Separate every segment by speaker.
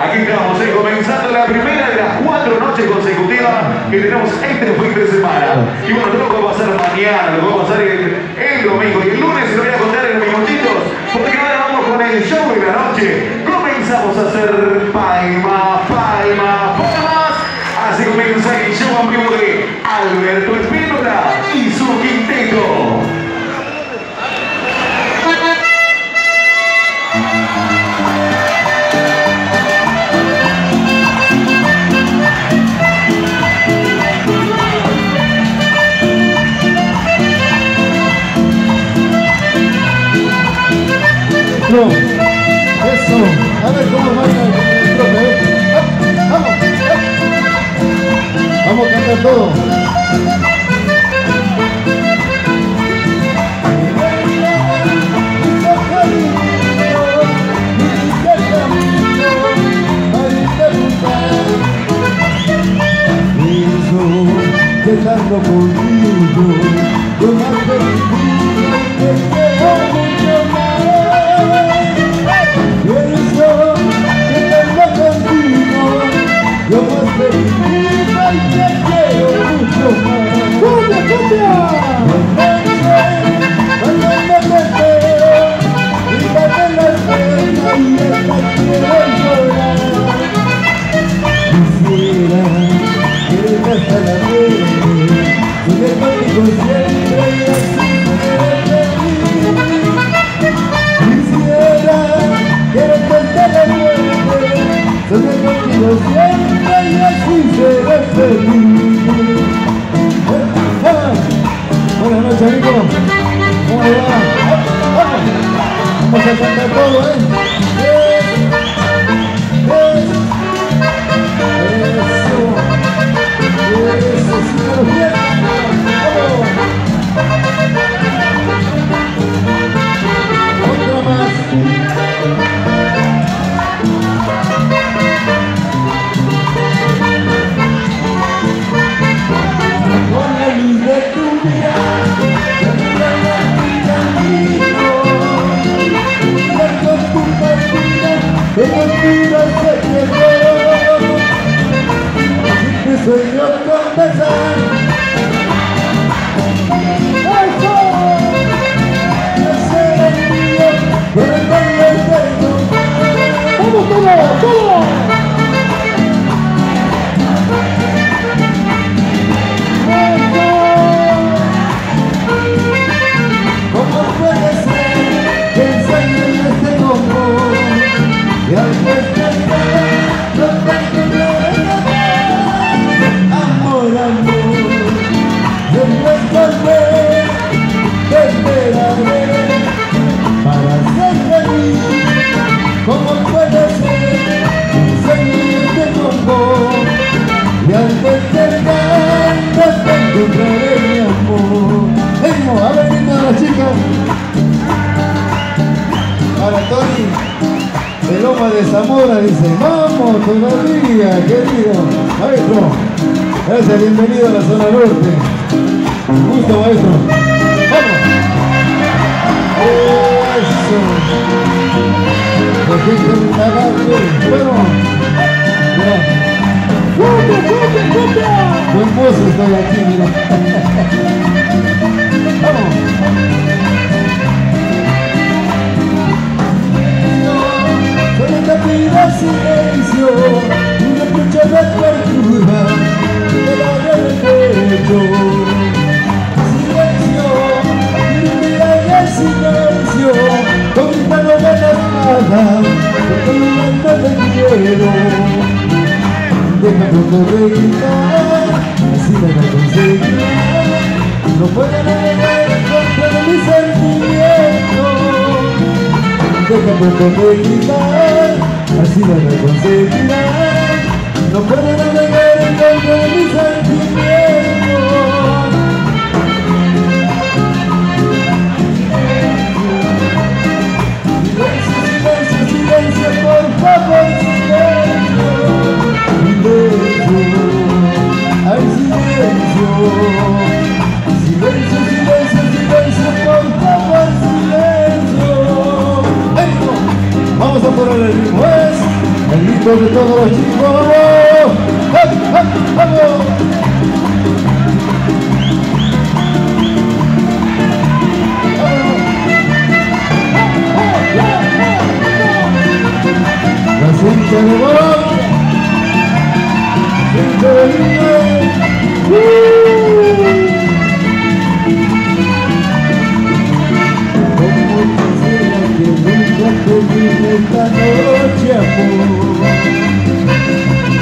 Speaker 1: Aquí estamos, eh, comenzando la primera de las cuatro noches consecutivas que tenemos este fin de semana. Y bueno, todo lo va a pasar mañana, lo va a pasar el, domingo y el lunes se lo voy a contar en minutitos, porque ahora vamos con el show de la noche. Comenzamos a hacer palma,
Speaker 2: Eso. A ver cómo baila el profe. ¿eh? Vamos. Vamos a cantar todo. Quedando contigo, Vamos, a cantar todo, ¿eh? Eso, eso. Sueño con besar. Dice, vamos todavía, querido. Maestro, gracias, bienvenido a la zona norte. Un gusto, maestro. Vamos. Eso. Bueno. Ya. Buen mozo estoy aquí, mira. Déjame correr, así me va a conseguir. No puedo navegar en contra mis sentimientos. Déjame correr, así me va a conseguir. No puedo navegar Vamos a por el ritmo el grito de todos los chicos. ¡Vamos! ¡Vamos! Cinta de Bologna, cinta de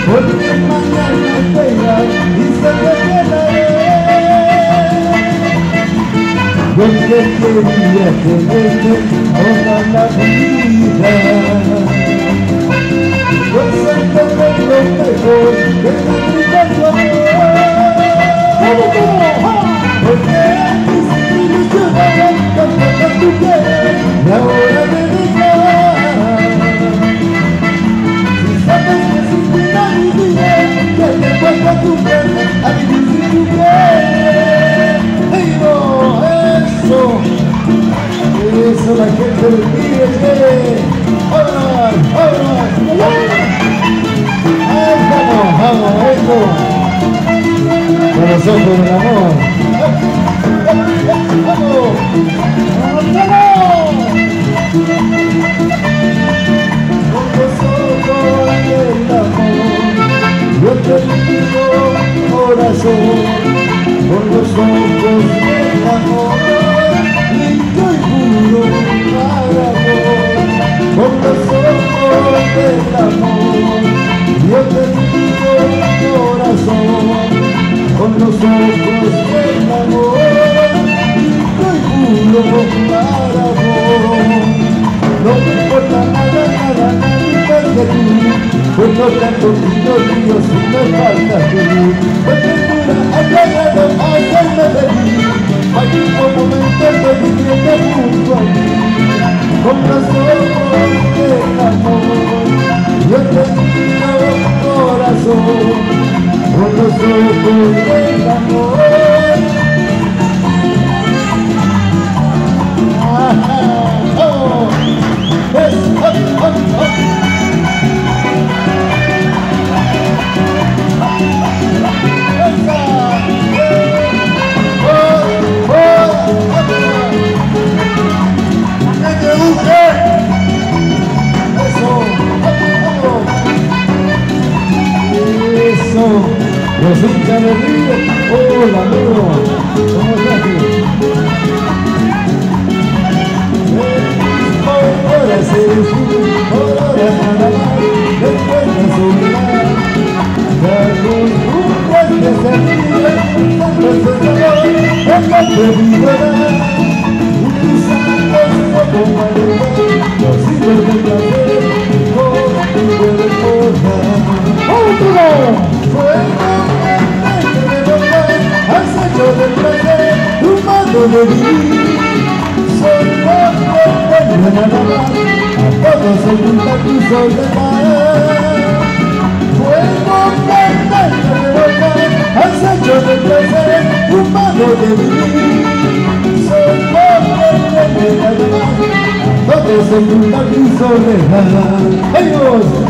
Speaker 2: Porque mañana pega y se me quedaré. Porque quería tenerte toda la vida. Concentrate en lo mejor que me brinda eso la gente pide que ¡Vámonos! No tanto tuyo, tuyo, si me tú De llegado a hacerme Hay un momento de vivienda junto a mí. Con ojos del amor Yo te corazón Con los ojos amor Los hinchas de Río, hola amigo, ¿cómo estás? Ahora se descubre, ahora nada más, después de soledad. Carlos, un buen desafío, tanto senador, tanto te vivirá. De vivir. Soy bueno nada más, a todos oculta tu soledad. Fuego candente de volver, has hecho de placer un de vivir. Soy bueno nada más, a tu soledad. ¡Adiós!